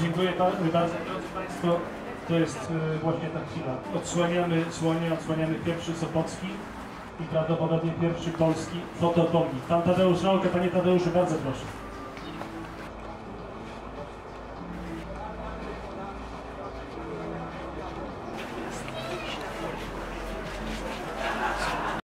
Dziękuję y, bardzo, drodzy Państwo. To jest y, właśnie ta chwila. Odsłaniamy słonie, odsłaniamy pierwszy Sopocki i prawdopodobnie pierwszy polski fotopomnik. Pan Tadeusz Naukę, Panie Tadeuszu, bardzo proszę.